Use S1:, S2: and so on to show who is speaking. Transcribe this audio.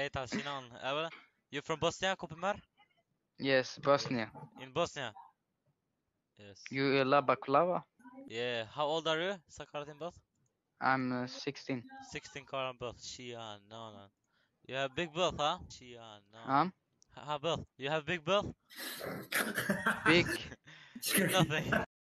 S1: Hey, tal Sinan. Uh, you from Bosnia, Kupimar?
S2: Yes, Bosnia.
S1: In Bosnia? Yes.
S2: You uh, love baklava?
S1: Yeah. How old are you? Sakaratin both?
S2: I'm uh, 16.
S1: 16 Karan both. Shia, no, no. You have big birth, huh? Shia, no.
S2: Um,
S1: How birth? You have big birth?
S2: big.
S1: Nothing.